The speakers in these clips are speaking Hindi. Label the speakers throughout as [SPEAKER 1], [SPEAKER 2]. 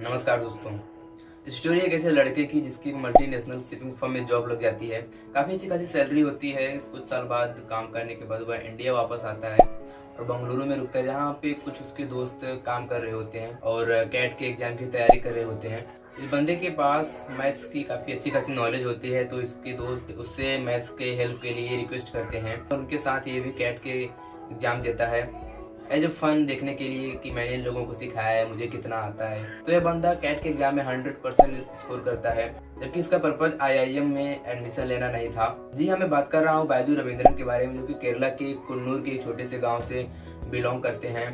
[SPEAKER 1] नमस्कार दोस्तों। स्टोरी एक ऐसे लड़के की जिसकी मल्टीनेशनल शिपिंग फर्म में जॉब लग जाती है। काफ़ी अच्छी खासी सैलरी होती है। कुछ साल बाद काम करने के बाद वह इंडिया वापस आता है और बंगलुरु में रुकता है, जहाँ पे कुछ उसके दोस्त काम कर रहे होते हैं और कैट के एग्ज़ाम की तैयारी कर रहे होते हैं। इस बंदे के पास मैथ्स की काफ़ी अच्छी खासी नॉलेज होती है तो इसके दोस्त उससे मैथ्स के हेल्प के लिए रिक्वेस्ट करते हैं और उनके साथ ये भी कैट के एग्ज़ाम देता है। एज ए फन देखने के लिए कि मैंने इन लोगों को सिखाया है, मुझे कितना आता है। तो यह बंदा कैट के एग्ज़ाम में हंड्रेड परसेंट स्कोर करता है, जबकि इसका पर्पज आईआईएम में एडमिशन लेना नहीं था। जी हाँ मैं बात कर रहा हूँ बैजू रविंद्रन के बारे में, जो कि केरला के कुन्नूर के छोटे से गाँव से बिलोंग करते हैं।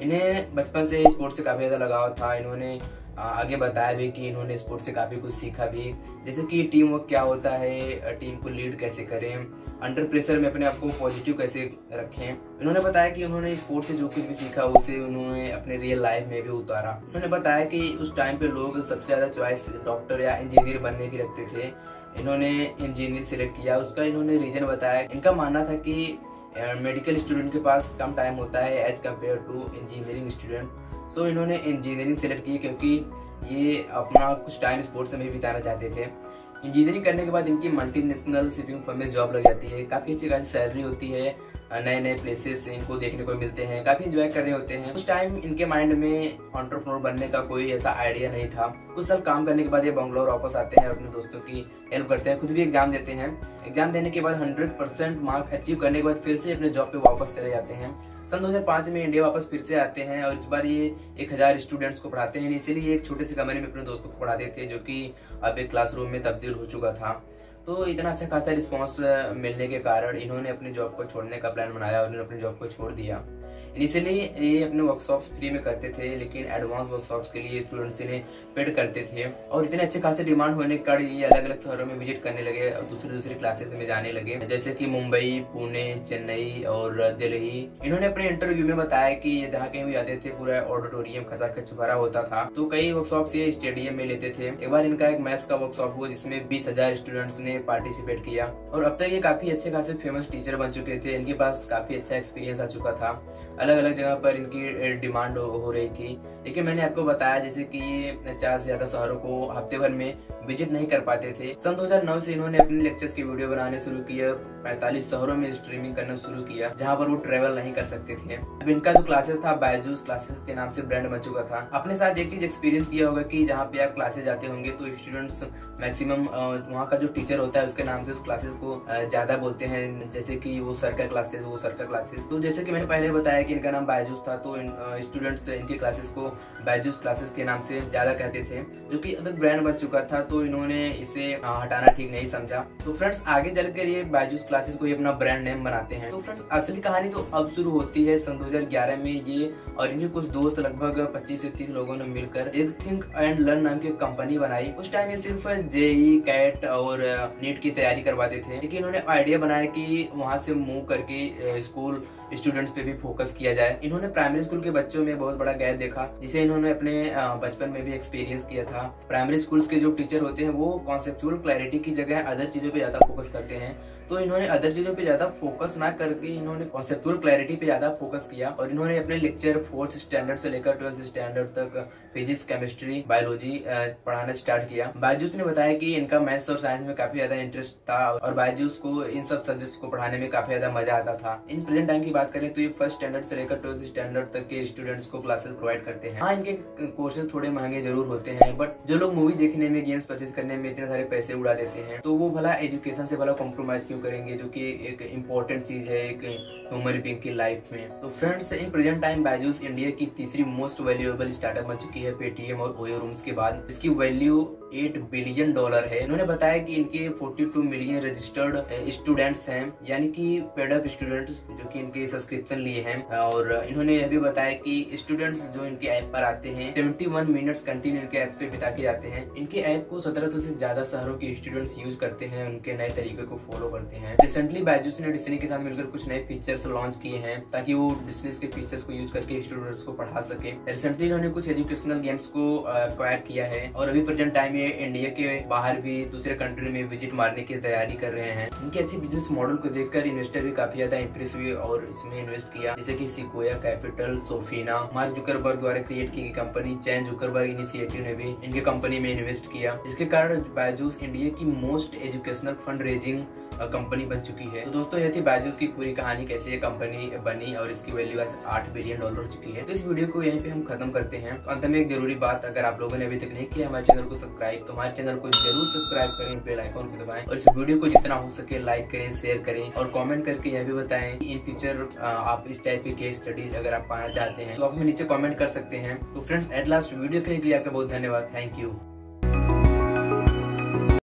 [SPEAKER 1] इन्हें बचपन से स्पोर्ट्स से काफ़ी ज़्यादा लगाव था। इन्होंने आगे बताया भी कि इन्होंने स्पोर्ट्स से काफ़ी कुछ सीखा भी। जैसे कि टीम वर्क क्या होता है टीम को लीड कैसे करें, अंडर प्रेशर में अपने आप को पॉजिटिव कैसे रखें। इन्होंने बताया कि उन्होंने स्पोर्ट्स से जो कुछ भी सीखा, उसे उन्होंने अपने रियल लाइफ में भी उतारा। उन्होंने बताया कि उस टाइम पे लोग सबसे ज़्यादा चॉइस डॉक्टर या इंजीनियर बनने की रखते थे। इन्होंने इंजीनियर सिलेक्ट किया। उसका इन्होंने रीजन बताया। इनका मानना था कि मेडिकल स्टूडेंट के पास कम टाइम होता है as compare to engineering student so so, इन्होंने इंजीनियरिंग सेलेक्ट की क्योंकि ये अपना कुछ टाइम स्पोर्ट्स में भी बिताना चाहते थे। इंजीनियरिंग करने के बाद इनकी मल्टी नेशनल शिपिंग फर्म में जॉब लग जाती है। काफ़ी अच्छी खासी सैलरी होती है नए नए प्लेसेस इनको देखने को मिलते हैं काफ़ी इंजॉय कर रहे होते हैं। उस टाइम इनके माइंड में ऑन्टरप्रनोर बनने का कोई ऐसा आइडिया नहीं था। कुछ साल काम करने के बाद ये बंगलोर वापस आते हैं और अपने दोस्तों की हेल्प करते हैं खुद भी एग्ज़ाम देते हैं। एग्ज़ाम देने के बाद हंड्रेड मार्क अचीव करने के बाद फिर से अपने जॉब पे वापस चले जाते हैं। सन 2005 में इंडिया वापस फिर से आते हैं और इस बार ये एक हज़ार स्टूडेंट्स को पढ़ाते हैं। इसीलिए एक छोटे से कमरे में अपने दोस्तों को पढ़ाते थे, जो कि अब एक क्लासरूम में तब्दील हो चुका था। तो इतना अच्छा खासा रिस्पॉन्स मिलने के कारण इन्होंने अपनी जॉब को छोड़ने का प्लान बनाया और इन्होंने अपनी जॉब को छोड़ दिया। इनिशियली ये अपने वर्कशॉप्स फ्री में करते थे, लेकिन एडवांस वर्कशॉप्स के लिए स्टूडेंट्स इन्हें पेड करते थे। और इतने अच्छे खासे डिमांड होने के कारण ये अलग अलग शहरों में विज़िट करने लगे और दूसरी दूसरी क्लासेस में जाने लगे। जैसे कि मुंबई, पुणे, चेन्नई और दिल्ली। इन्होंने अपने इंटरव्यू में बताया कि ये जहाँ कहीं भी आते थे, पूरा ऑडिटोरियम खचा खच भरा होता था। तो कई वर्कशॉप ये स्टेडियम में लेते थे। एक बार इनका एक मैथ्स का वर्कशॉप हुआ, जिसमें बीस हज़ार स्टूडेंट्स ने पार्टिसिपेट किया। और अब तक ये काफ़ी अच्छे खासे फ़ेमस टीचर बन चुके थे। इनके पास काफ़ी अच्छा एक्सपीरियंस आ चुका था। अलग अलग जगह पर इनकी डिमांड हो रही थी। लेकिन मैंने आपको बताया जैसे कि ये चार से ज़्यादा शहरों को हफ़्ते भर में विज़िट नहीं कर पाते थे। सन 2009 से इन्होंने अपने लेक्चर्स की वीडियो बनाने शुरू किया 45 शहरों में स्ट्रीमिंग करना शुरू किया, जहाँ पर वो ट्रेवल नहीं कर सकते थे। अब इनका जो क्लासेस था बायजूस क्लासेस के नाम से ब्रांड बन चुका था। अपने साथ एक चीज़ एक्सपीरियंस किया होगा कि जहाँ पे आप क्लासेस जाते होंगे तो स्टूडेंट्स मैक्सिमम वहाँ का जो टीचर होता है उसके नाम से उस क्लासेस को ज़्यादा बोलते हैं। जैसे की वो सर का क्लासेस वो सर का क्लासेस तो जैसे की मैंने पहले बताया कि इनका नाम बायजूस था तो स्टूडेंट्स इनके क्लासेस को बायजूस क्लासेस के नाम से ज़्यादा कहते थे, जो कि अब एक ब्रांड बन चुका था तो इन्होंने इसे हटाना ठीक नहीं समझा। तो फ्रेंड्स आगे चलकर ये बायजूस क्लासेस को ही अपना ब्रांड नेम बनाते हैं। तो फ्रेंड्स असली कहानी तो अब शुरू होती है सन 2011 में ये, और इनके कुछ दोस्त लगभग 25 से 30 लोगों ने मिलकर एक थिंक एंड लर्न नाम की कंपनी बनाई। उस टाइम ये सिर्फ़ जेई, कैट और नीट की तैयारी करवाते थे, लेकिन इन्होंने आइडिया बनाया कि वहाँ से मूव करके स्कूल स्टूडेंट्स पे भी फोकस किया जाए। इन्होंने प्राइमरी स्कूल के बच्चों में बहुत बड़ा गैप देखा, जिसे इन्होंने अपने बचपन में भी एक्सपीरियंस किया था। प्राइमरी स्कूल्स के जो टीचर होते हैं, वो कॉन्सेप्चुअल क्लैरिटी की जगह अदर चीज़ों पे ज़्यादा फोकस करते हैं। तो इन्होंने अदर चीज़ों पे ज़्यादा फोकस ना करके इन्होंने कॉन्सेप्चुअल क्लैरिटी पे ज़्यादा फोकस किया और इन्होंने अपने लेक्चर फोर्थ स्टैंडर्ड से लेकर ट्वेल्थ स्टैंडर्ड तक फिजिक्स केमिस्ट्री बायोलॉजी पढ़ाना स्टार्ट किया। बायजूस ने बताया कि इनका मैथ्स और साइंस में काफ़ी ज़्यादा इंटरेस्ट था और बायजूस को इन सब सब्जेक्ट्स को पढ़ाने में काफ़ी ज़्यादा मज़ा आता था। इन प्रेजेंट टाइम की बात करें तो ये फ़र्स्ट स्टैंडर्ड से लेकर ट्वेल्थ स्टैंडर्ड तक के स्टूडेंट्स को क्लासेस प्रोवाइड करते हैं। हाँ इनके कोर्सेज थोड़े महँगे ज़रूर होते हैं बट जो लोग मूवी देखने में गेम्स परचेज करने में इतने सारे पैसे उड़ा देते हैं तो वो भला एजुकेशन से भला कॉम्प्रोमाइज क्यों करेंगे, जो की एक इम्पोर्टेंट चीज़ है, एक ह्यूमन बींग की लाइफ में। तो friends in present time Byju's India की तीसरी मोस्ट वैल्यूएबल स्टार्टअप बन चुकी है पेटीएम और ओयो रूम्स के बाद। इसकी वैल्यू 8 बिलियन डॉलर है। इन्होंने बताया कि इनके 42 मिलियन रजिस्टर्ड स्टूडेंट्स हैं, यानी कि पेडअप स्टूडेंट्स जो कि इनके सब्सक्रिप्शन लिए हैं। और इन्होंने यह भी बताया कि स्टूडेंट्स जो इनके ऐप पर आते हैं 71 मिनट्स कंटिन्यू इनके ऐप पे बिता के जाते हैं। इनके ऐप को 1700 से ज़्यादा शहरों के स्टूडेंट्स यूज़ करते हैं, उनके नए तरीके को फॉलो करते हैं। रिसेंटली बायजूस ने डिस्नी के साथ मिलकर कुछ नए फीचर्स लॉन्च किए हैं, ताकि वो डिस्नी के फीचर्स को यूज़ करके स्टूडेंट्स को पढ़ा सके। रिसेंटली इन्होंने कुछ एजुकेशनल गेम्स को एक्वायर किया है, और अभी प्रेजेंट टाइम ये इंडिया के बाहर भी दूसरे कंट्री में विज़िट मारने की तैयारी कर रहे हैं। इनके अच्छे बिज़नेस मॉडल को देखकर इन्वेस्टर भी काफ़ी ज़्यादा इंप्रेस हुए और इसमें इन्वेस्ट किया। जैसे कि Sequoia capital Sofina Mark Zuckerberg द्वारा क्रिएट की गई कंपनी चैन जुकरबर्ग इनिशिएटिव ने भी इनके कंपनी में इन्वेस्ट किया। इसके कारण बायजूस इंडिया की most educational fund raising company बन चुकी है। तो दोस्तों, यह थी बायजूस की पूरी कहानी, कैसे ये कंपनी बनी और इसकी वैल्यू आज आठ बिलियन डॉलर हो चुकी है। तो इस वीडियो को यहीं पे हम खत्म करते हैं। तो अंत में एक ज़रूरी बात, अगर आप लोगों ने अभी तक नहीं किया हमारे चैनल को सब्सक्राइब तो हमारे चैनल को ज़रूर सब्सक्राइब करें बेल आइकॉन को दबाएँ और इस वीडियो को जितना हो सके लाइक करें शेयर करें और कॉमेंट करके यह भी बताएँ इन फ्यूचर आप इस टाइप की केस स्टडीज़ अगर आप पाना चाहते हैं तो आप हमें नीचे कॉमेंट कर सकते हैं। तो फ्रेंड्स एट लास्ट वीडियो के लिए आपका बहुत धन्यवाद। Thank you